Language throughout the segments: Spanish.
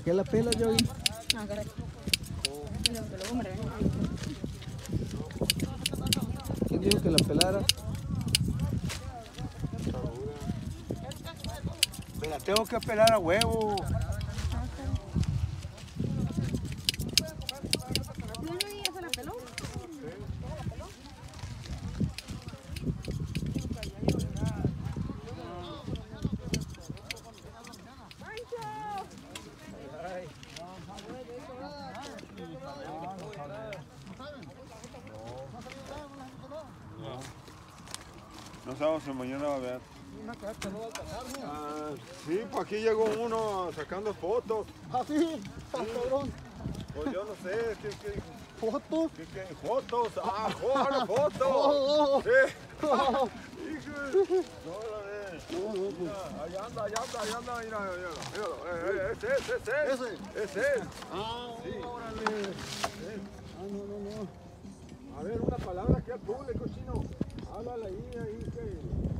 para qué la pelas, yo? No, hombre, ¿Quién dijo que la pelara? Me la tengo que pelar a huevo. Va a. Ah, sí, pues aquí llegó uno sacando fotos. Ah, sí, cabrón. Pues yo no sé, ¿qué, qué dijo? Fotos. ¿Qué, qué? ¿Fotos? ¡Ah, joder, fotos! Oh, oh, Sí. Hijo, no la ve. Mira, ahí anda, ahí anda, ahí anda, mira, mira. Eh, ese, ese, ese. Ese. Ese. Ah, Sí. órale. Ah, no, no, no. A ver, una palabra que al público, chino. Háblale ahí, ahí, que...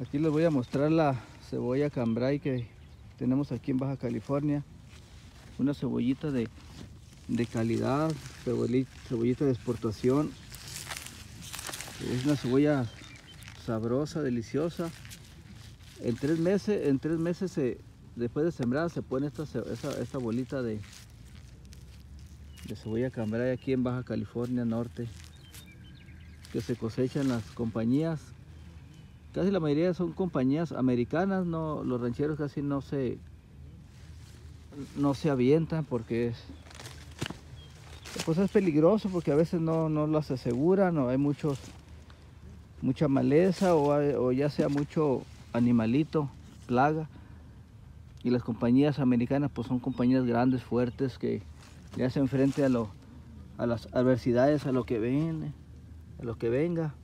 Aquí les voy a mostrar la cebolla cambray que tenemos aquí en Baja California. Una cebollita de, de calidad, cebollita de exportación. Es una cebolla sabrosa, deliciosa. En tres meses, en tres meses se- después de sembrar se pone esta, esta, bolita de, de cebolla cambray aquí en Baja California Norte que se cosechan las compañías casi la mayoría son compañías americanas, no, los rancheros casi no se no se avientan porque es pues es peligroso porque a veces no, no las aseguran o hay muchos mucha maleza o, ya sea mucho animalito, plaga. Y las compañías americanas pues son compañías grandes, fuertes que le hacen frente a lo a las adversidades, a lo que viene, a lo que venga.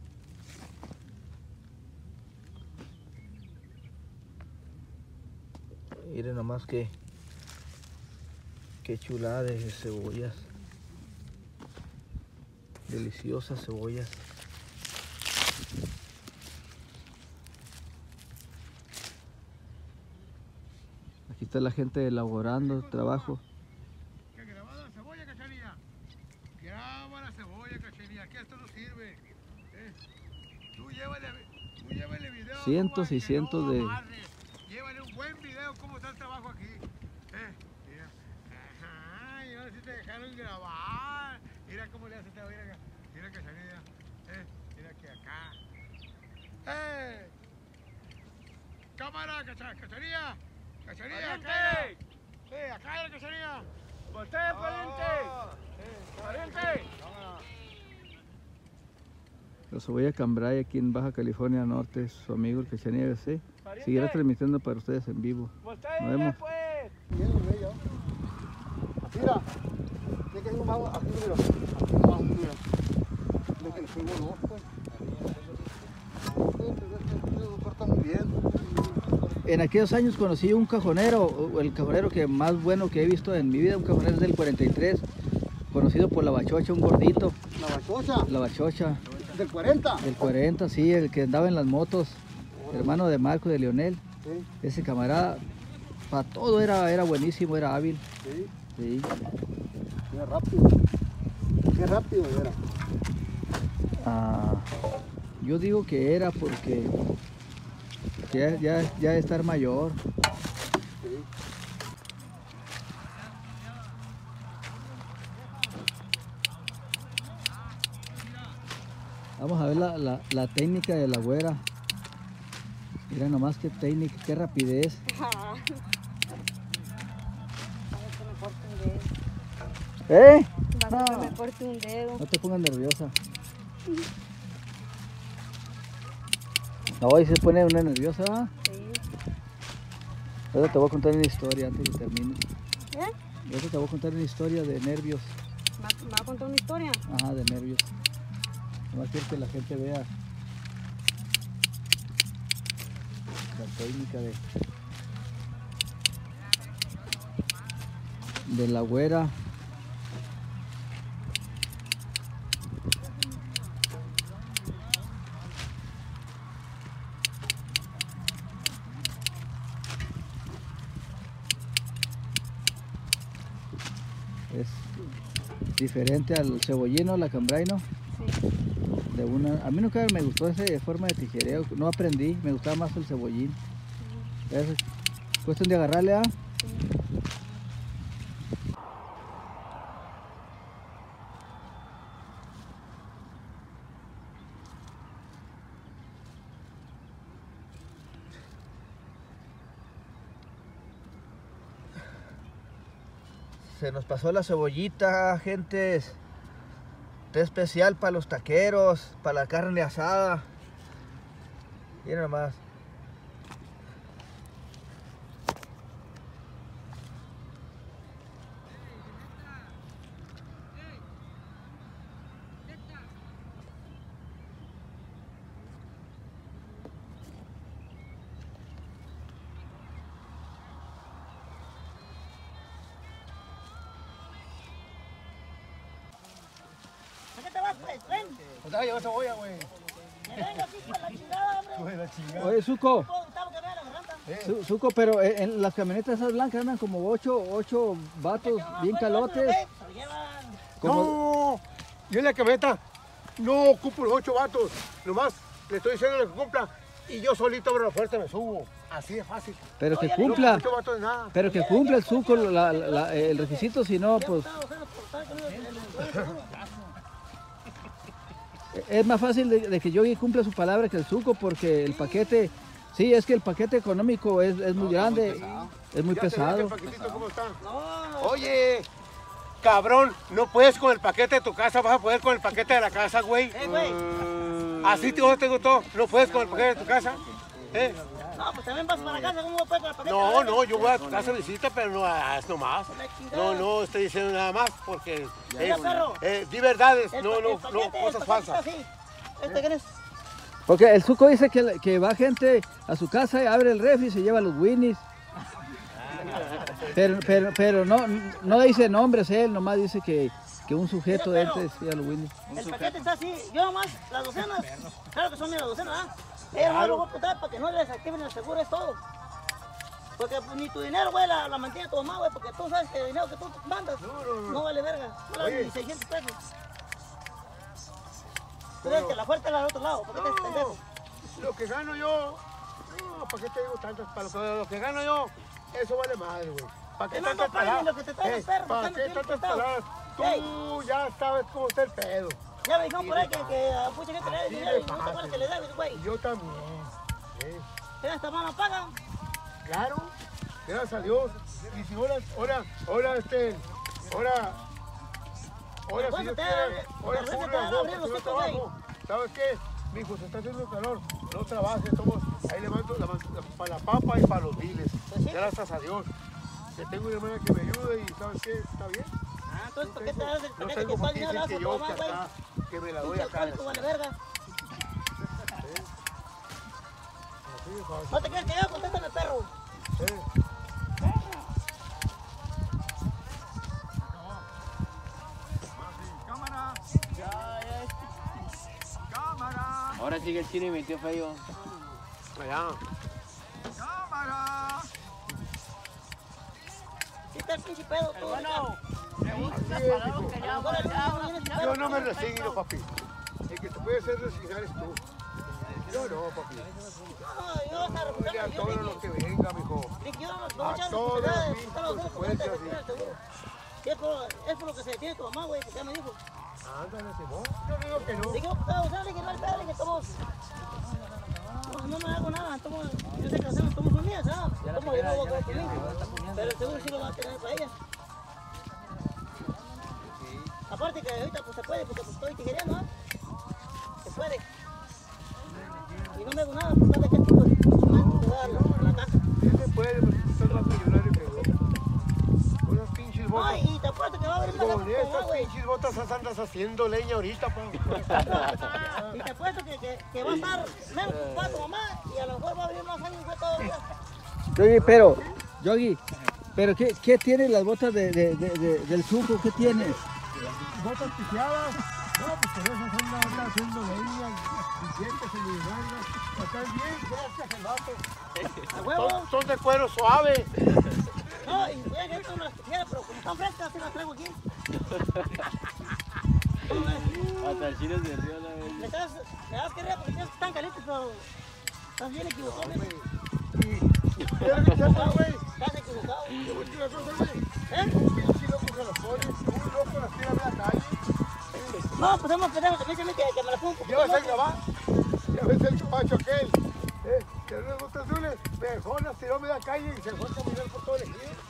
Miren nomás que qué chulada de cebollas. Deliciosas cebollas. Aquí está la gente elaborando trabajo. Que graba la cebolla, cachanilla. Graba la cebolla, cachanilla, que esto no sirve. Eh, Tú llévale, tú llévale video. Cientos y cientos no de- amarre. Video cómo está el trabajo aquí. Eh, mira. Ajá, y ahora sí te dejaron grabar. Mira cómo le hace esta mira, mira cachanilla. Eh, mira que acá. ¡Eh! ¡Cámara, cacha- cachanilla! ¡Cachanilla, acá! ¡Eh, acá la cachanilla! ¡Voltea, pariente! ¡Pariente! La cebolla cambray aquí en Baja California Norte, su amigo el Cachanilla BC. Seguirá transmitiendo para ustedes en vivo. ¡Voltea, Nos vemos. pues! Mira. Que abajo. Aquí abajo, mira. Lo que le pues. Bien. En aquellos años conocí un cajonero, el cajonero que más bueno que he visto en mi vida, un cajonero del 43, conocido por la bachocha, un gordito, La bachocha la bachocha del 40. del 40, sí, el que andaba en las motos, hermano de Marco de Leonel, Sí, ese camarada, para todo era, era buenísimo, era hábil, sí. sí. Qué rápido. Qué rápido era. Ah, yo digo que era porque ya, ya, ya de estar mayor. Vamos a ver la, la- la técnica de la güera. Mira nomás qué técnica, qué rapidez. A ver que me corte un dedo. ¿Eh? A que No. me corte un dedo. No te pongas nerviosa. No, y se pone una nerviosa. Sí. Ahora te voy a contar una historia antes de que termine. ¿Eh? Ahora te voy a contar una historia de nervios. ¿Va, va a contar una historia? Ajá, de nervios. Nomás quiero que la gente vea técnica de, de la güera. Es diferente al cebollino, la cambraino. Sí. A mí nunca me gustó esa forma de tijereo, no aprendí, me gustaba más el cebollín. Es cuestión de agarrarle a. Se nos pasó la cebollita, gentes. Especial para los taqueros, para la carne asada. Miren nomás. Ven. ¿Dónde vas a llevar cebolla, güey? Me vengo aquí con la chingada, hombre. Güey, la chingada. Oye, Suco, Suco, pero en, las camionetas esas blancas andan como ocho, ocho vatos bien calotes. Como, No, yo en la camioneta no ocupo los ocho vatos. Nomás le estoy diciendo lo que cumpla y yo solito abro la puerta y me subo. Así de fácil. pero que No cumpla, ocupo ocho vatos de nada. pero que cumpla el Suco la- la- la- el requisito, si no, pues Estaba bajando por estar con el- el- el- el- es más fácil de, de que Yogi cumpla su palabra que el Suco, porque el paquete, sí, es que el paquete económico es, es muy grande, es muy pesado. cómo está. No. Oye, cabrón, no puedes con el paquete de tu casa, vas a poder con el paquete de la casa, güey. Eh, güey. Así te, te gustó, no puedes con el paquete de tu casa. ¿Eh? No, pues también vas para casa. ¿Cómo voy para? No, no, yo voy a tu casa de visita, pero no es nomás. No, no estoy diciendo nada más porque es, eh, di verdades, El no, no, el no, cosas falsas. ¿Este? Porque el Suco dice que, que va gente a su casa y abre el refri y se lleva los winnies. Pero, pero, pero no, no dice nombres él, nomás dice que, que un sujeto de este decía los winnies. El paquete está así. Yo nomás, las docenas, claro que son mis docenas, ¿ah? Ellos nomás lo voy a apuntar para que no les activen el seguro, es todo. Porque pues, ni tu dinero, güey, la, la mantiene tu mamá, güey, porque tú sabes que el dinero que tú mandas no, vale verga. No vale Oye. ni 600 pesos. Tú sabes que la fuerte es la del otro lado, ¿por qué te pendejo? Lo que gano yo, no, ¿para qué te digo tantas? Para lo que, lo que gano yo, eso vale madre, güey. ¿Para qué tantas te te perro, ¿Para qué tantas palabras? Tú ya sabes cómo está el pedo. Ya me dijeron por ahí que, que a mucha gente le da dinero y no te que le debes, güey. Yo también. eh, Mira, esta mano paga. Claro, gracias a Dios. Y si ahora, ahora, ahora, este, ahora, ahora ¿Cuándo si te quiere, da- ahora te cubre van a las abrir bocas, los trabajo. ¿Sabes qué? Mi hijo, se está haciendo calor, no trabajes, estamos, ahí le mando para la papa y para los biles. Pues. Gracias a Dios. Que tengo una hermana que me ayude y ¿sabes qué? ¿Está bien? Ah, entonces, ¿por qué te das el paquete que dinero que yo mamá, que acá, que me la doy acá. vale verga. No te quieres que yo contéstame, perro. Cámara. Ahora sigue el chino y metió feo. Allá. Está el pinche pedo todo. Bueno, el Yo no me resigno, papi. Es que puede ser resignar es tú. Yo no, papi. No, yo hasta Dile a recuperarme, yo todo dije, lo que venga, mijo. A los consecuencias, el. Y es por, es por lo que se detiene tu mamá, güey, porque ya me dijo. Ándale, Simón. Yo digo que no. Todos. No, me hago nada, tomo, yo sé que hacemos, tomo son mías, ¿sabes? Tomo, yo no voy a conmigo. Pero seguro sí lo va a tener para ella. Aparte que ahorita pues se puede, porque pues estoy tijereando, ¿ah? Se puede. Y no me hago nada, pues dale que tipo de instrumento te da la, la casa. Sí se puede, pero tú estás más millonario que yo. Unas pinches botas. Ay, y te apuesto que va a haber una Con casa con estas agua, güey. Pinches botas andas haciendo leña ahorita, pa. Y te apuesto que, que, que va a estar menos tu mamá y a lo mejor va a venir más años fue todavía. Yogi, pero, Yogi, pero ¿qué, qué tienen las botas de, de, de, de- del suco? ¿Qué tienes? Botas piseadas. No, pues con esas anda anda haciendo leña, billetes en mi manga. Están bien, gracias, el vato. A huevo. Son, son de cuero suave. No, y voy a unas tijeras, pero como están frescas, así las traigo aquí. Hasta el chino se rió la vez. Me das, me das porque tienes que están calientes, pero estás bien equivocado, güey. ¿Quieres que sea güey? Estás equivocado. Voy a decir una cosa, güey. ¿Eh? Un pinche loco que los pones, un loco las tira a la calle. No, pues pensado que me dice que, que me la pongo Llevas el loco. gabán, ya ves el capacho aquel. Eh, que unas botas azules, mejor las tiró a media calle y se fue a caminar por todo el ejido.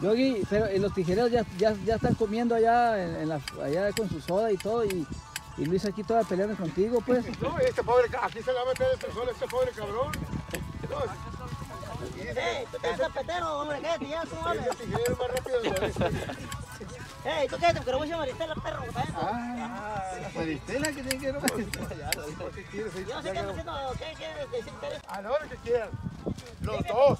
Yogi, pero eh, los tijereros ya, ya, ya están comiendo allá, en, en la, allá con su soda y todo, y, y Luis aquí toda peleando contigo, pues. No, este pobre, aquí se le va a meter el tesoro este pobre cabrón. No, Ey, tú eres zapatero, hombre, ¿qué? Ya tú ese tijero más rápido. Ey, tú quédate, porque voy a llamar a Maristela, perro. Ah, Maristela, que tiene que ver ¿Qué quieres? Yo no sé qué ando haciendo, ¿qué quieres decir ustedes? A la hora que quieran. Los dos,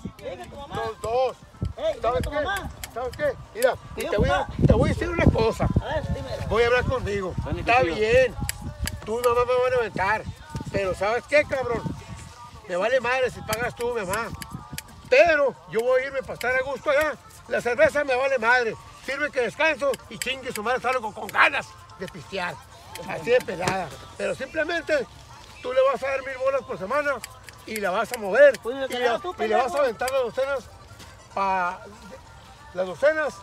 a los dos. Ey, a ¿Sabes qué? ¿Sabes qué? Mira, te voy, a, te voy a decir una cosa. A ver, dime. Voy a hablar conmigo. Está bien. Tú y mamá me van a aventar. Pero ¿sabes qué, cabrón? Me vale madre si pagas tú, mamá. Pero yo voy a irme para estar a gusto allá. La cerveza me vale madre. Sirve que descanso y chingue su madre salgo con ganas de pistear. Así de pelada. Pero simplemente tú le vas a dar mil bolas por semana y la vas a mover. Pues, y, la- hagas tú, y le vas a aventar las docenas para las docenas.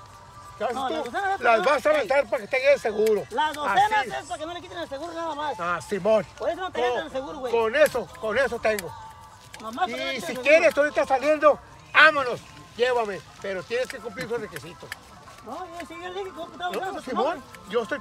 ¿qué haces No, tú? las las vas a aventar para que te quede seguro. Las docenas es para que no le quiten el seguro nada más. Ah, Simón. Por eso no te quitan el seguro, güey. Con eso, con eso tengo. Y si quieres, ahorita saliendo, vámonos, llévame. Pero tienes que cumplir esos requisitos. No, yo sí, yo le dije tu Simón, yo estoy